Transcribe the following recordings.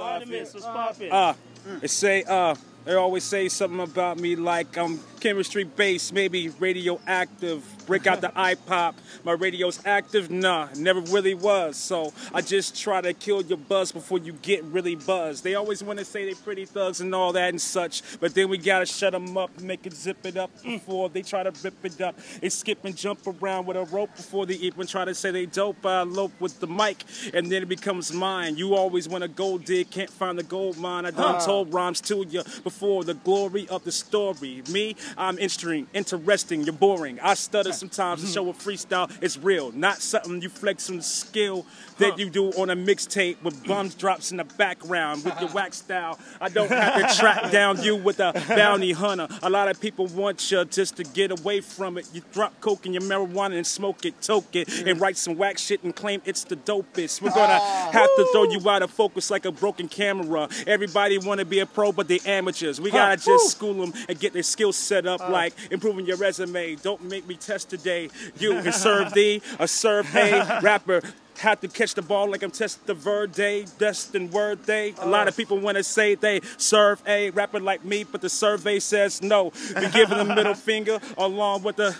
Artemis, what's poppin'? Uh, they say, uh, they always say something about me like I'm chemistry based, maybe radioactive. Break out the iPop. My radio's active? Nah, never really was. So I just try to kill your buzz before you get really buzzed. They always want to say they pretty thugs and all that and such, but then we gotta shut them up, make it zip it up mm. before they try to rip it up. They skip and jump around with a rope before they even try to say they dope. I elope with the mic, and then it becomes mine. You always want to gold dig, can't find the gold mine. I done ah. told rhymes to you before the glory of the story. Me, I'm interesting, interesting, you're boring. I stutter sometimes to mm-hmm. show a freestyle is real, not something you flex some skill that you do on a mixtape with mm. bums drops in the background with your wax style. I don't have to track down you with a bounty hunter. A lot of people want you just to get away from it. You drop coke in your marijuana and smoke it, toke it, mm. and write some whack shit and claim it's the dopest. We're gonna ah. have to throw you out of focus like a broken camera. Everybody wanna be a pro, but they amateurs. We gotta just school them and get their skills set up, uh. like improving your resume. Don't make me test today. You can serve thee, a serve a rapper. have to catch the ball like I'm testing the verde, destined word they. A lot of uh. people want to say they serve a rapper like me, but the survey says no. Be giving the middle finger along with the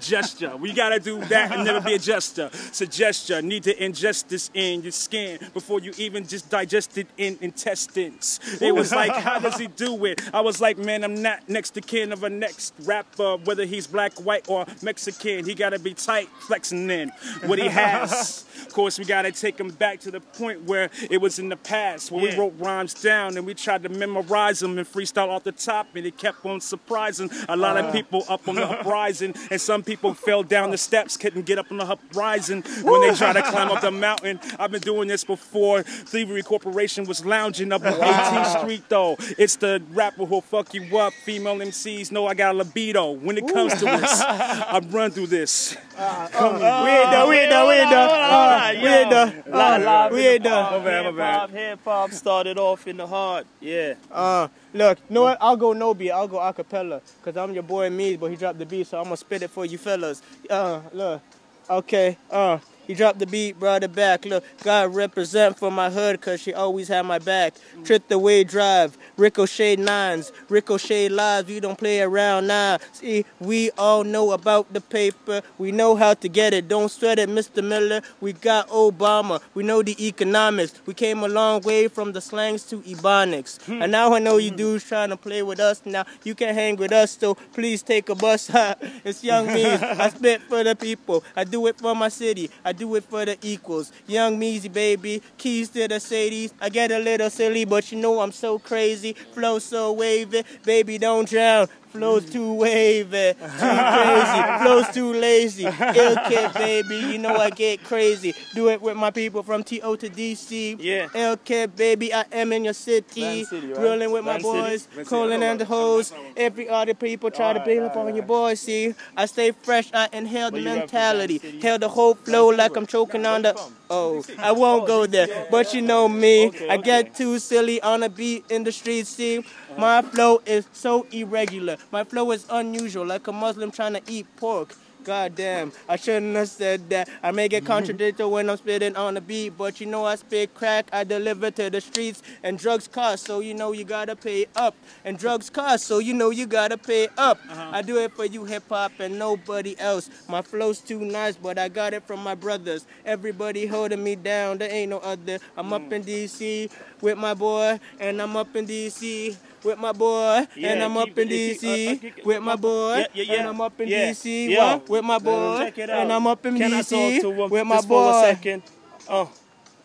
gesture. We gotta do that and never be a gesture. Suggestion, need to ingest this in your skin before you even just digest it in intestines. It was like, how does he do it? I was like, man, I'm not next to kin of a next rapper, whether he's black, white, or Mexican. He gotta be tight, flexing in what he has. Of course, we gotta take him back to the point where it was in the past, when we wrote rhymes down and we tried to memorize them and freestyle off the top, and it kept on surprising a lot of uh. people up on the horizon, and some people fell down the steps, couldn't get up on the horizon when they tried to climb up the mountain. I've been doing this before. Thievery Corporation was lounging up on 18th Street, though. It's the rapper who'll fuck you up. Female MCs know I got a libido. When it comes to this, I run through this. We ain't done, we ain't done, we ain't done. Uh, we ain't done. Live, live we ain't done. park. My bad, my Hip hop, hip hop started off in the heart. Yeah. Uh, look, you know what? I'll go no beat. I'll go acapella. Because I'm your boy me, but he dropped the beat, so I'm to spit it for you fellas. Uh, look. Okay, uh. He dropped the beat, brought it back. Look, God represent for my hood, cause she always had my back. Trip the way drive, ricochet nines, ricochet lives. We don't play around now. See, we all know about the paper. We know how to get it. Don't sweat it, Mr. Miller. We got Obama. We know the economics. We came a long way from the slangs to ebonics. Hmm. And now I know you hmm. dudes trying to play with us. Now you can hang with us, so please take a bus. it's Young me. I spit for the people. I do it for my city. I do it for the equals. Young Meezy, baby. Keys to the Sadies. I get a little silly, but you know I'm so crazy. Flow so wavy. Baby, don't drown. Flow's too wavy, too crazy. Flow's too lazy. Ill kid, baby, you know I get crazy. Do it with my people from TO to DC. Yeah. Kid, baby, I am in your city. City, right? Rolling with my boys, calling and the hoes. Every other people try to beat up on your boys. See, I stay fresh. I inhale the Where you rep from, mentality. Hail the whole flow like I'm choking on the. Oh, I won't go there, but you know me. I get too silly on a beat in the streets. See, my flow is so irregular. My flow is unusual, like a Muslim trying to eat pork. God damn, I shouldn't have said that. I may get contradicted when I'm spitting on the beat, but you know I spit crack, I deliver to the streets, and drugs cost, so you know you gotta pay up. And drugs cost, so you know you gotta pay up. I do it for you hip hop and nobody else. My flow's too nice, but I got it from my brothers. Everybody holding me down, there ain't no other. I'm up in DC with my boy, and I'm up in DC with my boy, Yeah, and I'm keep up in keep- DC uh, uh, keep- with my boy, Yeah, yeah, and I'm up in. DC Yo. With my boy, Check it out. and I'm up in Can I DC talk to him with my just for a boy. second? Oh,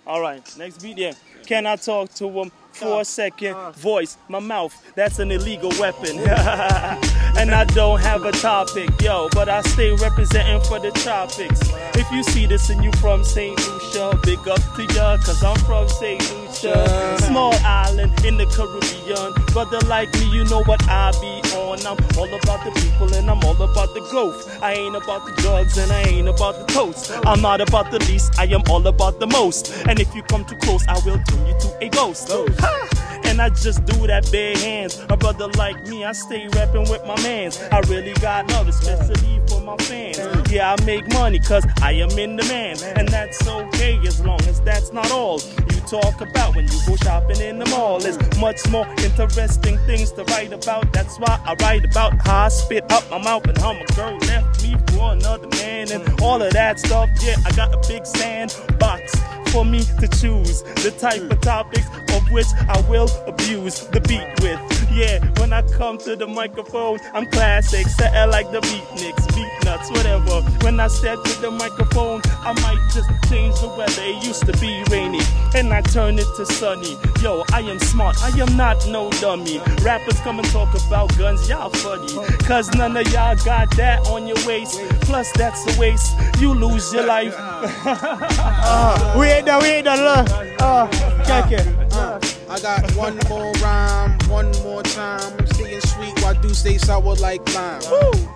all right. Next beat, yeah. Can I talk to him for a second? Uh. Voice, my mouth, that's an illegal weapon. and I don't have a topic, yo, but I stay representing for the tropics. If you see this and you from St. Lucia, big up to ya, cause I'm from St. Lucia. Small island in the Caribbean. Brother like me, you know what I be on. I'm all about the people and I'm all about the growth. I ain't about the drugs and I ain't about the toast. I'm not about the least, I am all about the most. And if you come too close, I will turn you to a ghost. And I just do that bare hands. A brother like me, I stay rapping with my mans. I really got love, especially for my fans. Yeah, I make money cause I am in demand. And that's okay as long as that's not all. You talk about when you go shopping in the mall. There's much more interesting things to write about. That's why I write about how I spit out my mouth and how my girl left me for another man and all of that stuff. Yeah, I got a big sandbox for me to choose the type of topics of which I will abuse the beat with. Yeah, when I come to the microphone, I'm classic, setting like the beatniks, beat nuts, whatever. When I step to the microphone, I might just change the weather. It used to be rainy, and I turn it to sunny. Yo, I am smart, I am not no dummy. Rappers come and talk about guns, y'all funny. Cause none of y'all got that on your waist. Plus, that's the waste, you lose your life. Uh, we done, we ain't done, look. Uh, check it. Uh, I got one more rhyme, one more time. I'm staying sweet while do stay sour like lime.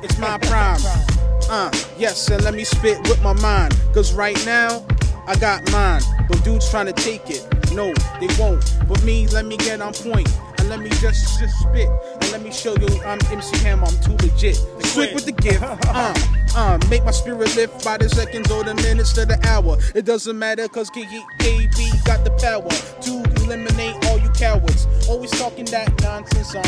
It's my prime. Uh, yes, and let me spit with my mind. Cause right now, I got mine. But dudes trying to take it. No, they won't. But me, let me get on point. And let me just, just spit. And let me show you I'm MC Hammer, I'm too legit. Slick with the gift. Uh, uh, make my spirit lift by the seconds or the minutes to the hour. It doesn't matter cause KB got the power to eliminate all you cowards. Always talking that nonsense on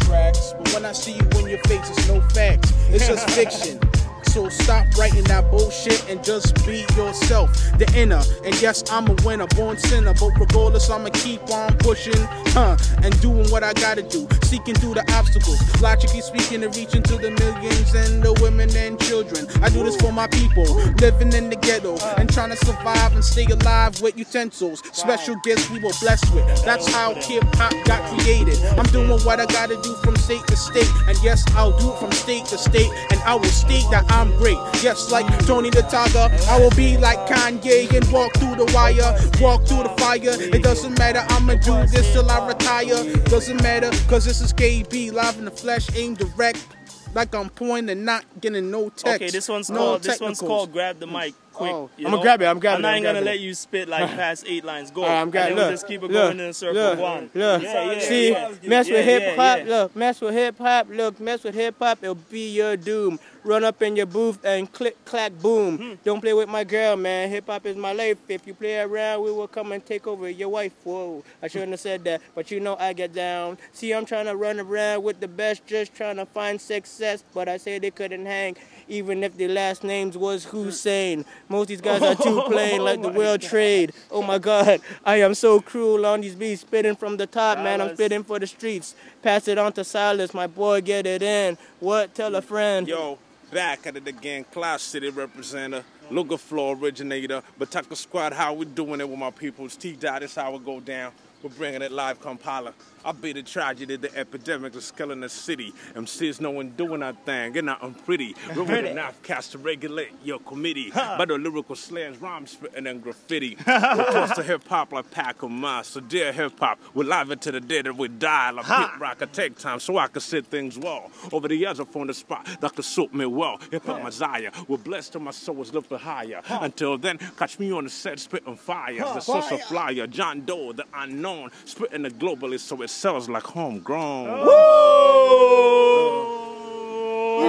tracks. But when I see you in your face, it's no facts. It's just fiction. So stop writing that bullshit and just be yourself, the inner. And yes, I'm a winner, born sinner. But regardless, I'ma keep on pushing, huh? And doing what I gotta do, seeking through the obstacles. Logically speaking, and reaching to the millions and the women and children. I do this for my people, living in the ghetto and trying to survive and stay alive with utensils. Special gifts we were blessed with. That's how hip hop got created. I'm doing what I gotta do from state to state. And yes, I'll do it from state to state. And I will state that I'm great. Yes, like Tony the Tiger, I will be like Kanye and walk through the wire, walk through the fire. It doesn't matter, I'ma do this till I retire. Doesn't matter, cause this is KB live in the flesh, aim direct. Like I'm pointing and not getting no text. Okay, this one's no called this one's called grab the mic quick. Oh. I'ma grab it, I'm grabbing I'm not I'm gonna let you spit like past eight lines. Go. Right, I'm grabbing. Look, we'll just keep it look, going in a circle. look, Go on. Look, Yeah, yeah, see, yeah. mess with hip hop. Look, mess with hip hop. Look, mess with hip hop. It'll be your doom. Run up in your booth and click, clack, boom. Hmm. Don't play with my girl, man. Hip hop is my life. If you play around, we will come and take over your wife. Whoa, I shouldn't have said that, but you know I get down. See, I'm trying to run around with the best, just trying to find success. But I say they couldn't hang, even if their last names was Hussein. Most of these guys are too plain, like the oh world trade. Oh my God, I am so cruel on these beats, spitting from the top, man. I'm Silas. spitting for the streets. Pass it on to Silas, my boy, get it in. What? Tell a friend. Yo, back at it again, Class City representative, Lugaflow originator, Bataka Squad, how we doing it with my peoples? T Dot, this how it go down. We're bringing it live, Kampala. I be the tragedy, the epidemic is killing the city. MCs no one doing that thing, and I'm pretty. We're with the knife cast to regulate your committee. By the lyrical slams, rhymes spitting and graffiti. toss to hip hop like Pac or Nas. So dear hip hop, we're live into the day that we die. Like hip rock, I take time so I can set things well. Over the years, I found a spot that could suit me well. Hip hop Messiah, we're blessed till my soul is lifted higher. Until then, catch me on the set spitting fire. The source of flyer, John Doe, the unknown, spitting the globalist so it sells like homegrown. You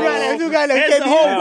got it, you got it, It's the KB. whole